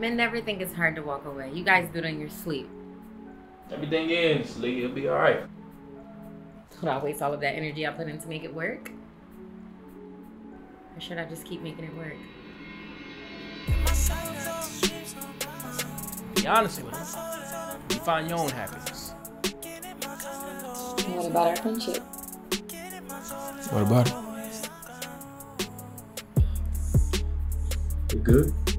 Men never think it's hard to walk away. You guys do it in your sleep. Everything ends, Lee. It'll be all right. Should I waste all of that energy I put in to make it work? Or should I just keep making it work? Be honest with him. You find your own happiness. What about our friendship? What about it? You good?